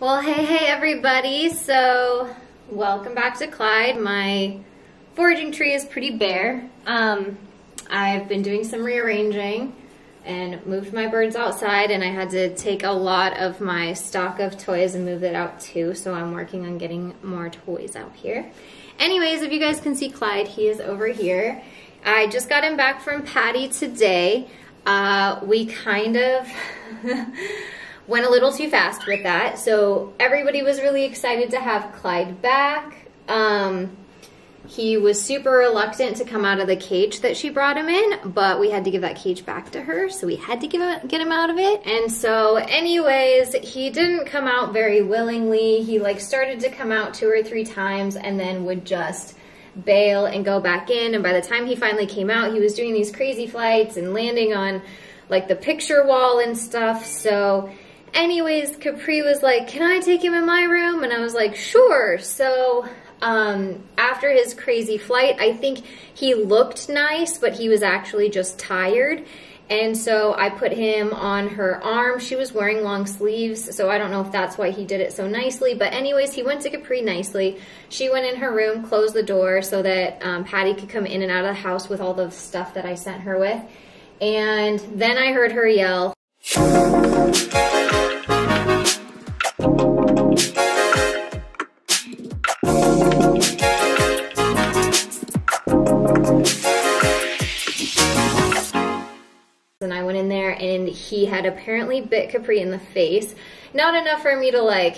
Well, hey, hey, everybody. So, welcome back to Clyde. My foraging tree is pretty bare. Um, I've been doing some rearranging and moved my birds outside, and I had to take a lot of my stock of toys and move it out too. So, I'm working on getting more toys out here. Anyways, if you guys can see Clyde, he is over here. I just got him back from Patty today. Uh, we kind of. went a little too fast with that. So everybody was really excited to have Clyde back. Um, he was super reluctant to come out of the cage that she brought him in, but we had to give that cage back to her, so we had to give him, get him out of it. And so anyways, he didn't come out very willingly. He like started to come out two or three times and then would just bail and go back in. And by the time he finally came out, he was doing these crazy flights and landing on like the picture wall and stuff. So anyways, Capri was like, can I take him in my room? And I was like, sure. So um, after his crazy flight, I think he looked nice, but he was actually just tired. And so I put him on her arm. She was wearing long sleeves, so I don't know if that's why he did it so nicely. But anyways, he went to Capri nicely. She went in her room, closed the door so that um, Patty could come in and out of the house with all the stuff that I sent her with. And then I heard her yell. Had apparently bit Capri in the face. Not enough for me to like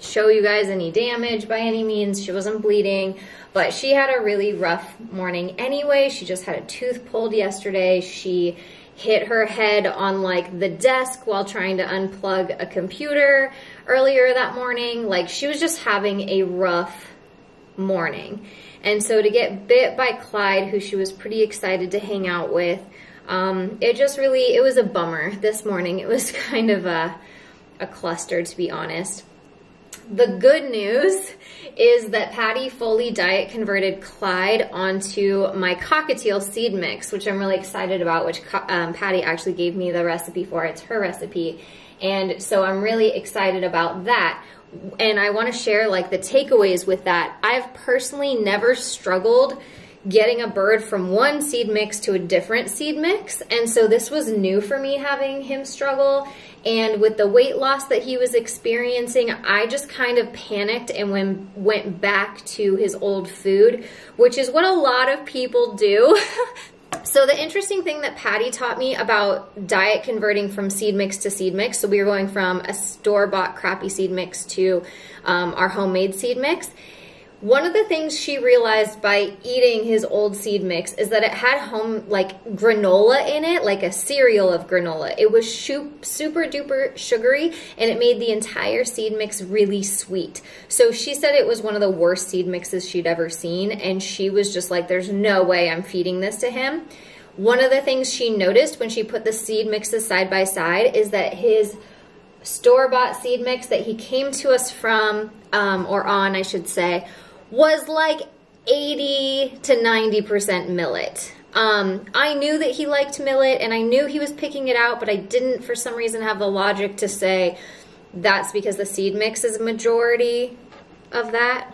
show you guys any damage by any means. She wasn't bleeding, but she had a really rough morning anyway. She just had a tooth pulled yesterday. She hit her head on like the desk while trying to unplug a computer earlier that morning. Like she was just having a rough morning. And so to get bit by Clyde, who she was pretty excited to hang out with, um, it just really, it was a bummer this morning. It was kind of a, a cluster, to be honest. The good news is that Patty fully diet converted Clyde onto my cockatiel seed mix, which I'm really excited about, which um, Patty actually gave me the recipe for. It's her recipe. And so I'm really excited about that. And I want to share like the takeaways with that. I've personally never struggled getting a bird from one seed mix to a different seed mix. And so this was new for me having him struggle. And with the weight loss that he was experiencing, I just kind of panicked and went, went back to his old food, which is what a lot of people do. So the interesting thing that Patty taught me about diet converting from seed mix to seed mix, so we were going from a store-bought crappy seed mix to um, our homemade seed mix, one of the things she realized by eating his old seed mix is that it had home like granola in it, like a cereal of granola. It was super duper sugary and it made the entire seed mix really sweet. So she said it was one of the worst seed mixes she'd ever seen and she was just like, there's no way I'm feeding this to him. One of the things she noticed when she put the seed mixes side by side is that his store-bought seed mix that he came to us from, um, or on I should say, was like 80 to 90% millet. Um, I knew that he liked millet and I knew he was picking it out, but I didn't for some reason have the logic to say that's because the seed mix is a majority of that.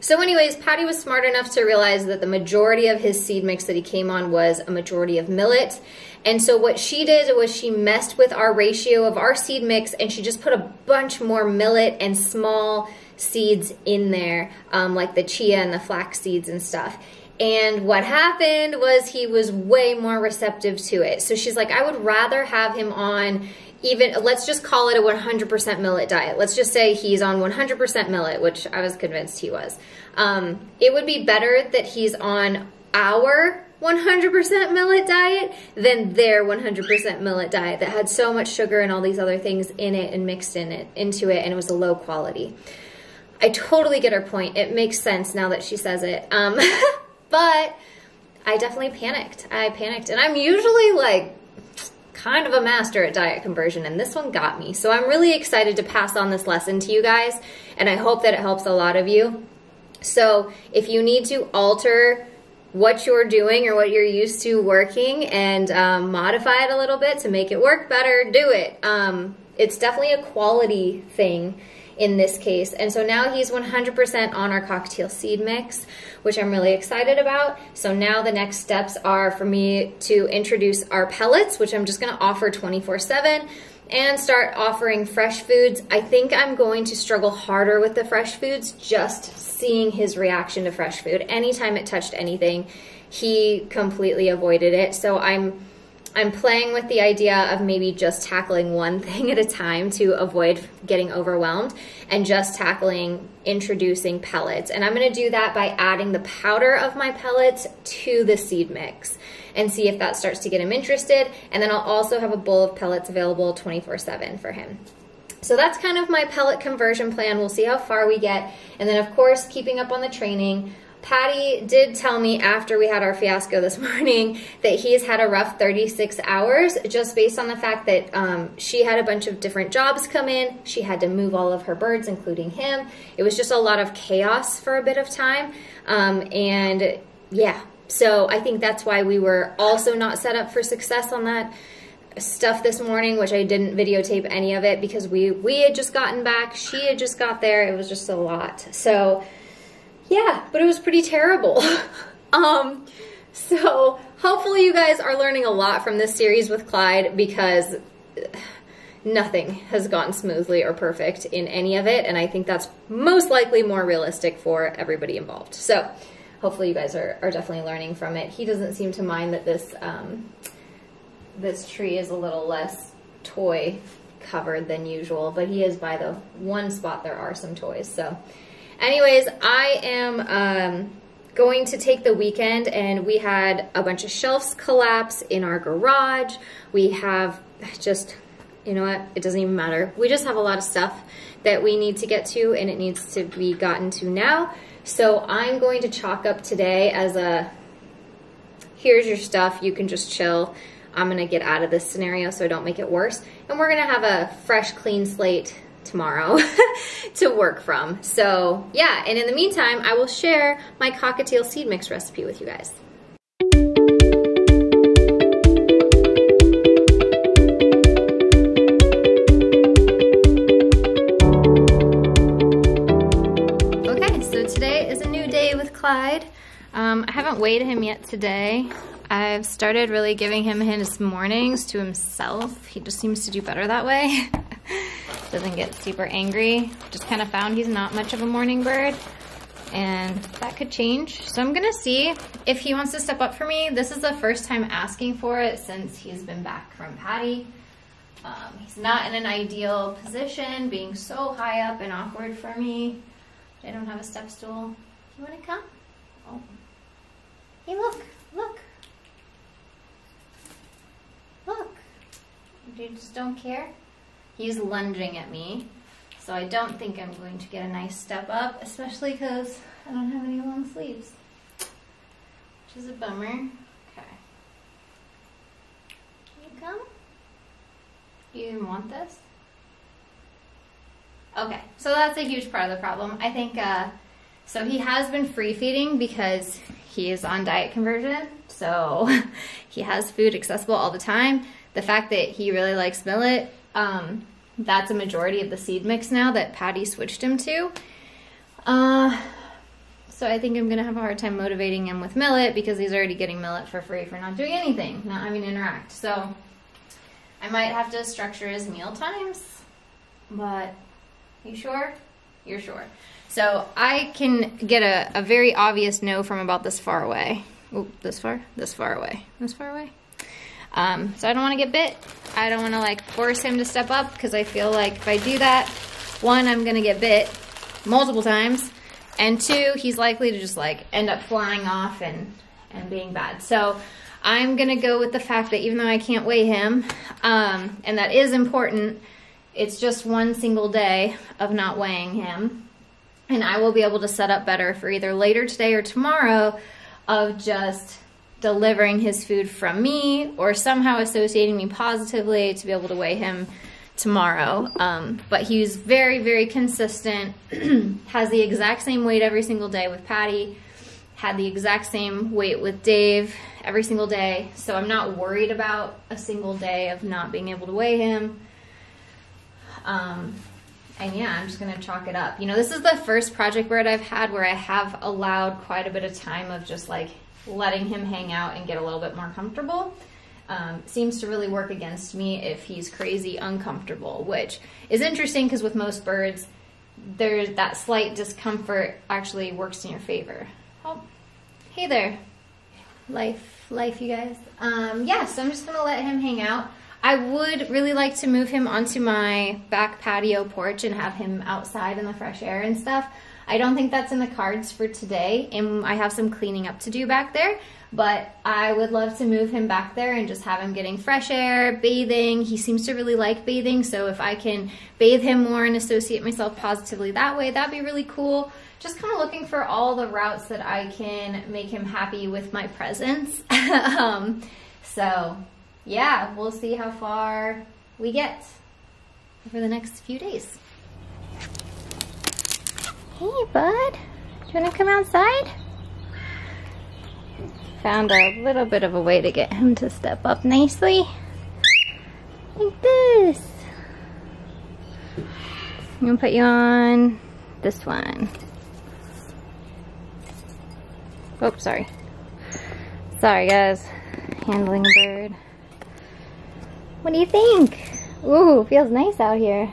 So anyways, Patty was smart enough to realize that the majority of his seed mix that he came on was a majority of millet. And so what she did was she messed with our ratio of our seed mix and she just put a bunch more millet and small seeds in there, um, like the chia and the flax seeds and stuff. And what happened was he was way more receptive to it. So she's like, I would rather have him on even, let's just call it a 100% millet diet. Let's just say he's on 100% millet, which I was convinced he was. Um, it would be better that he's on our 100% millet diet than their 100% millet diet that had so much sugar and all these other things in it and mixed in it into it and it was a low quality. I totally get her point. It makes sense now that she says it. Um, but I definitely panicked. I panicked. And I'm usually like kind of a master at diet conversion and this one got me. So I'm really excited to pass on this lesson to you guys and I hope that it helps a lot of you. So if you need to alter what you're doing or what you're used to working and um, modify it a little bit to make it work better, do it. Um, it's definitely a quality thing in this case. And so now he's 100% on our cockatiel seed mix, which I'm really excited about. So now the next steps are for me to introduce our pellets, which I'm just gonna offer 24 seven and start offering fresh foods. I think I'm going to struggle harder with the fresh foods just seeing his reaction to fresh food. Anytime it touched anything, he completely avoided it. So I'm I'm playing with the idea of maybe just tackling one thing at a time to avoid getting overwhelmed and just tackling introducing pellets. And I'm going to do that by adding the powder of my pellets to the seed mix and see if that starts to get him interested. And then I'll also have a bowl of pellets available 24 7 for him. So that's kind of my pellet conversion plan. We'll see how far we get. And then, of course, keeping up on the training. Patty did tell me after we had our fiasco this morning that he's had a rough 36 hours just based on the fact that um, she had a bunch of different jobs come in. She had to move all of her birds, including him. It was just a lot of chaos for a bit of time. Um, and yeah, so I think that's why we were also not set up for success on that stuff this morning, which I didn't videotape any of it because we, we had just gotten back. She had just got there. It was just a lot. So yeah, but it was pretty terrible. um, so hopefully you guys are learning a lot from this series with Clyde because nothing has gone smoothly or perfect in any of it. And I think that's most likely more realistic for everybody involved. So hopefully you guys are, are definitely learning from it. He doesn't seem to mind that this, um, this tree is a little less toy covered than usual, but he is by the one spot there are some toys. So anyways, I am um, going to take the weekend and we had a bunch of shelves collapse in our garage. We have just, you know what, it doesn't even matter. We just have a lot of stuff that we need to get to and it needs to be gotten to now. So I'm going to chalk up today as a, here's your stuff, you can just chill. I'm gonna get out of this scenario so I don't make it worse. And we're gonna have a fresh, clean slate tomorrow to work from. So yeah, and in the meantime, I will share my cockatiel seed mix recipe with you guys. Okay, so today is a new day with Clyde. Um, I haven't weighed him yet today. I've started really giving him his mornings to himself. He just seems to do better that way. Doesn't get super angry. Just kind of found he's not much of a morning bird and that could change. So I'm gonna see if he wants to step up for me. This is the first time asking for it since he's been back from Patty. Um, he's not in an ideal position, being so high up and awkward for me. I don't have a step stool. You want to come? Oh. Hey, look, look. Look. You just don't care? He's lunging at me, so I don't think I'm going to get a nice step up, especially because I don't have any long sleeves, which is a bummer. Okay. Can you come? You even want this? Okay, so that's a huge part of the problem. I think uh, so he has been free feeding because he is on diet conversion. So he has food accessible all the time. The fact that he really likes millet, um, that's a majority of the seed mix now that Patty switched him to. Uh, so I think I'm gonna have a hard time motivating him with millet because he's already getting millet for free for not doing anything, not having to interact. So I might have to structure his meal times, but you sure? You're sure. So I can get a, a very obvious no from about this far away. Oop, this far? This far away. This far away? Um, so I don't want to get bit. I don't want to like force him to step up because I feel like if I do that, one, I'm going to get bit multiple times. And two, he's likely to just like end up flying off and, and being bad. So I'm going to go with the fact that even though I can't weigh him, um, and that is important, it's just one single day of not weighing him and I will be able to set up better for either later today or tomorrow of just delivering his food from me or somehow associating me positively to be able to weigh him tomorrow. Um, but he's very, very consistent, has the exact same weight every single day with Patty, had the exact same weight with Dave every single day. So I'm not worried about a single day of not being able to weigh him. Um, and yeah, I'm just gonna chalk it up. You know, this is the first project bird I've had where I have allowed quite a bit of time of just like letting him hang out and get a little bit more comfortable. Um, seems to really work against me if he's crazy uncomfortable, which is interesting because with most birds, there's that slight discomfort actually works in your favor. Oh, hey there. Life, life, you guys. Um, yeah, so I'm just gonna let him hang out. I would really like to move him onto my back patio porch and have him outside in the fresh air and stuff. I don't think that's in the cards for today, and I have some cleaning up to do back there. But I would love to move him back there and just have him getting fresh air, bathing. He seems to really like bathing, so if I can bathe him more and associate myself positively that way, that'd be really cool. Just kind of looking for all the routes that I can make him happy with my presence. um, so yeah, we'll see how far we get over the next few days. Hey, bud. Do you want to come outside? Found a little bit of a way to get him to step up nicely. Like this. I'm going to put you on this one. Oh, sorry. Sorry, guys. Handling bird. What do you think? Ooh, feels nice out here.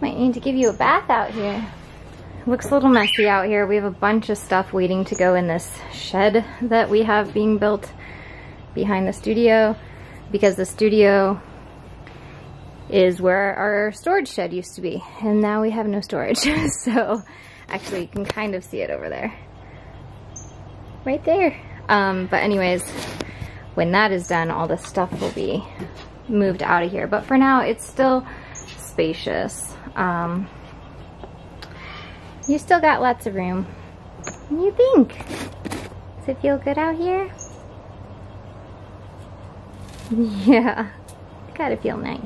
Might need to give you a bath out here. Looks a little messy out here. We have a bunch of stuff waiting to go in this shed that we have being built behind the studio because the studio is where our storage shed used to be and now we have no storage so actually you can kind of see it over there right there um, but anyways when that is done, all this stuff will be moved out of here. But for now, it's still spacious. Um, you still got lots of room. What do you think? Does it feel good out here? Yeah, gotta feel nice.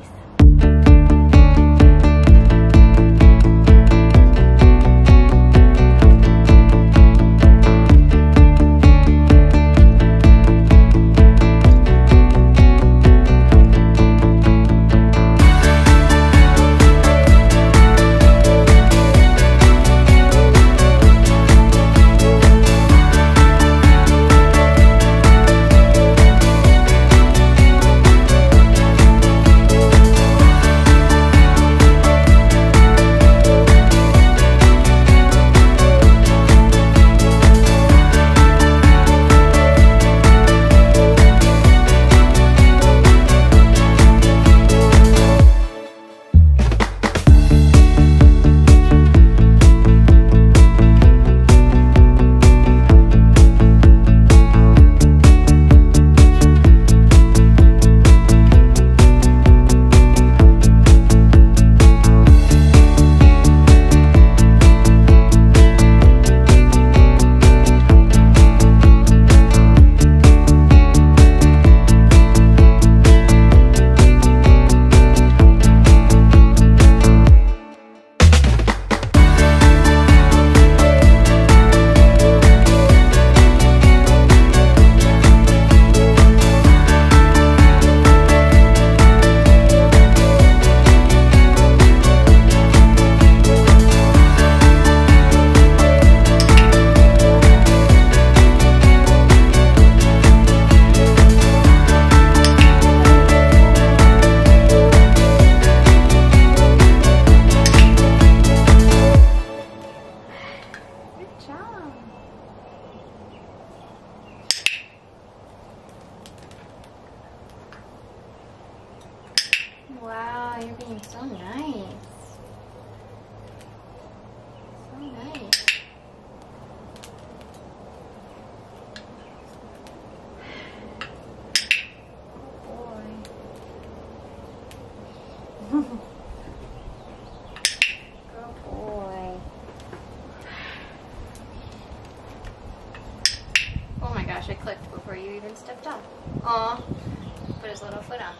His little foot up.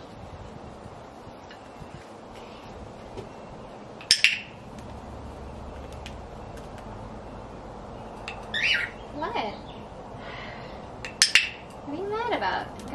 What? What are you mad about?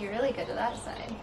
be really good to that side.